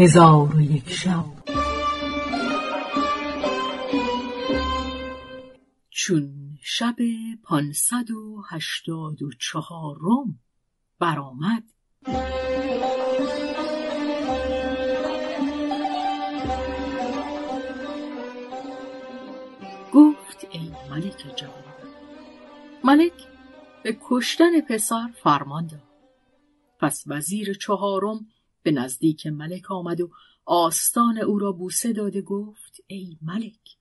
هزار و یک شب. چون شب پانصد و هشتاد و چهارم برآمد. گفت ای ملک جوان ملک به کشتن پسر فرمان داد. پس وزیر چهارم به نزدیک ملک آمد و آستان او را بوسه داده گفت ای ملک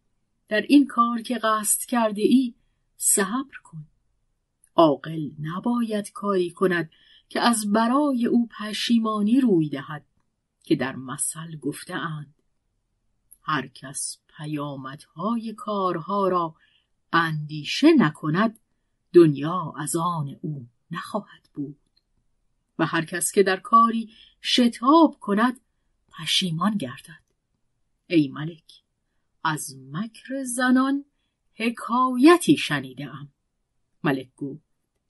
در این کار که قصد کرده ای صبر کن. عاقل نباید کاری کند که از برای او پشیمانی روی دهد که در مثل گفته اند. هر کس پیامدهای کارها را اندیشه نکند دنیا از آن او نخواهد بود. و هر کس که در کاری شتاب کند پشیمان گردد. ای ملک از مکر زنان حکایتی شنیدم ملک گفت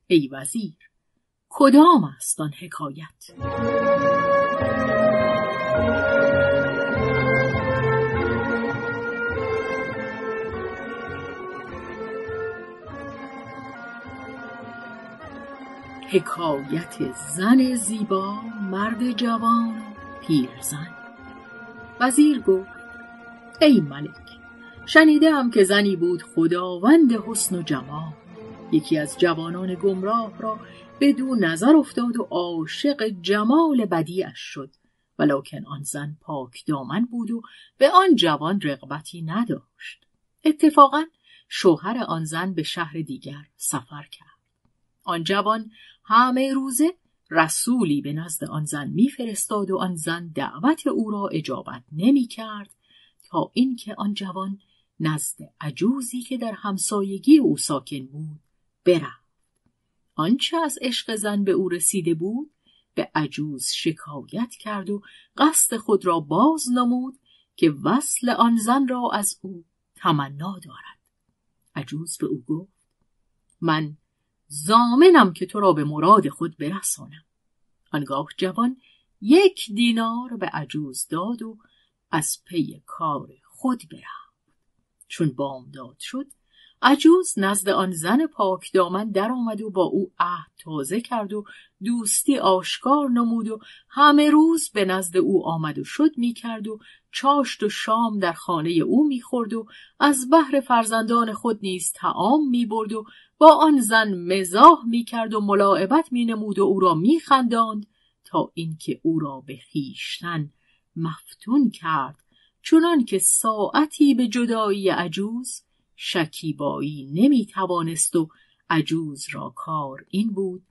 ای وزیر کدام است آن حکایت؟ حکایت زن زیبا مرد جوان پیرزن. وزیر گفت ای ملک شنیده هم که زنی بود خداوند حسن و جمال. یکی از جوانان گمراه را بدون نظر افتاد و عاشق جمال بدیش شد. ولکن آن زن پاک دامن بود و به آن جوان رغبتی نداشت. اتفاقا شوهر آن زن به شهر دیگر سفر کرد. آن جوان همه روزه رسولی به نزد آن زن میفرستاد و آن زن دعوت او را اجابت نمی کرد تا اینکه آن جوان نزد عجوزی که در همسایگی او ساکن بود برفت. آنچه از عشق زن به او رسیده بود به عجوز شکایت کرد و قصد خود را باز نمود که وصل آن زن را از او تمنا دارد. عجوز به او گفت من زامنم که تو را به مراد خود برسانم. آنگاه جوان یک دینار به عجوز داد و از پی کار خود برفت. چون بامداد شد عجوز نزد آن زن پاک دامن در آمد و با او عهد تازه کرد و دوستی آشکار نمود و همه روز به نزد او آمد و شد می کرد و چاشت و شام در خانه او می خورد و از بهر فرزندان خود نیز تعام می برد و با آن زن مزاح می کرد و ملاعبت می نمود و او را می خنداند تا اینکه او را به خیشتن مفتون کرد. چونان که ساعتی به جدایی عجوز شکیبایی نمی توانست و عجوز را کار این بود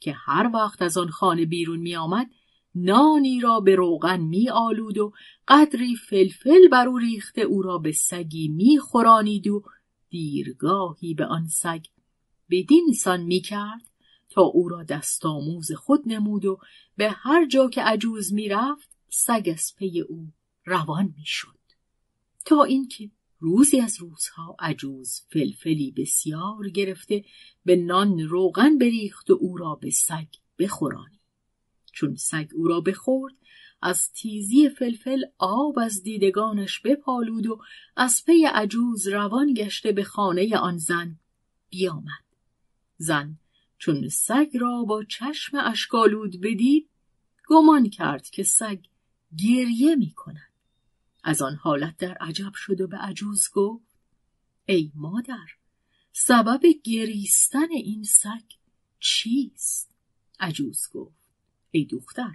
که هر وقت از آن خانه بیرون می آمد نانی را به روغن می آلود و قدری فلفل بر او ریخته او را به سگی می خورانید و دیرگاهی به آن سگ بدین سان می کرد تا او را دست آموز خود نمود و به هر جا که عجوز می رفت سگ از پی او روان می شد تا اینکه روزی از روزها عجوز فلفلی بسیار گرفته به نان روغن بریخت و او را به سگ بخورانی. چون سگ او را بخورد از تیزی فلفل آب از دیدگانش بپالود و از پی عجوز روان گشته به خانه آن زن بیامد. زن چون سگ را با چشم اشکالود بدید گمان کرد که سگ گریه می کند از آن حالت در عجب شد و به عجوز گفت ای مادر سبب گریستن این سگ چیست؟ عجوز گفت ای دختر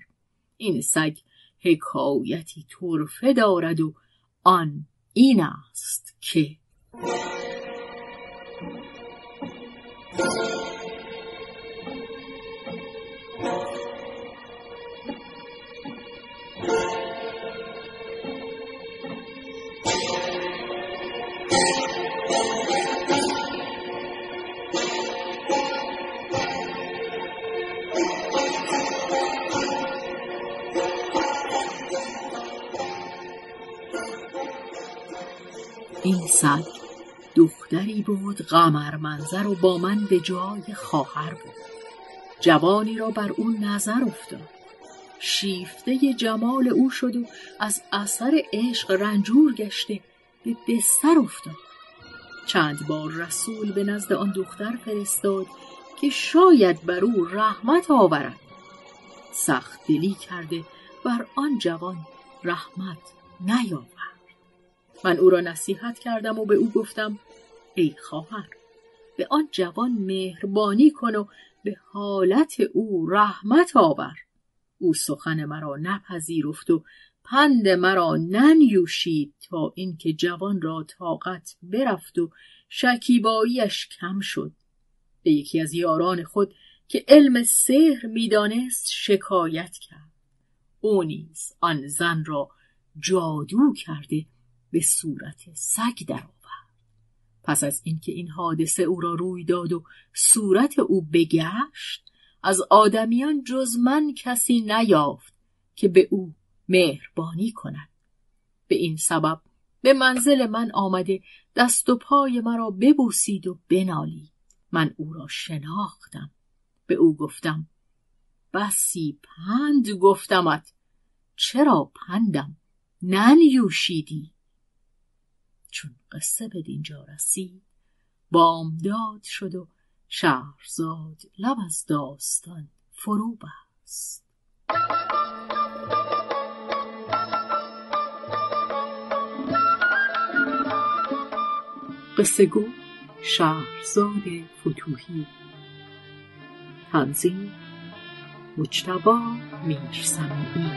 این سگ حکایتی طرفه دارد و آن این است که این سگ دختری بود غمر منظر و با من به جای خواهر بود. جوانی را بر او نظر افتاد. شیفته جمال او شد و از اثر عشق رنجور گشته به بستر افتاد. چند بار رسول به نزد آن دختر فرستاد که شاید بر او رحمت آورد. سخت دلی کرده بر آن جوان رحمت نیاورد. من او را نصیحت کردم و به او گفتم ای خواهر به آن جوان مهربانی کن و به حالت او رحمت آور. او سخن مرا نپذیرفت و پند مرا ننیوشید تا اینکه جوان را طاقت برفت و شکیباییش کم شد. به یکی از یاران خود که علم سحر می‌دانست شکایت کرد. او نیز آن زن را جادو کرده به صورت سگ درآورد. پس از اینکه این حادثه او را روی داد و صورت او بگشت از آدمیان جز من کسی نیافت که به او مهربانی کند. به این سبب به منزل من آمده دست و پای مرا ببوسید و بنالید. من او را شناختم. به او گفتم بسی پند گفتمت. چرا پندم؟ ننیوشیدی. چون قصه به دینجا رسید بامداد شد و شهرزاد لب از داستان فرو بست. قصه گو شهرزاد فتوهی تنظیم مجتبا میرسمی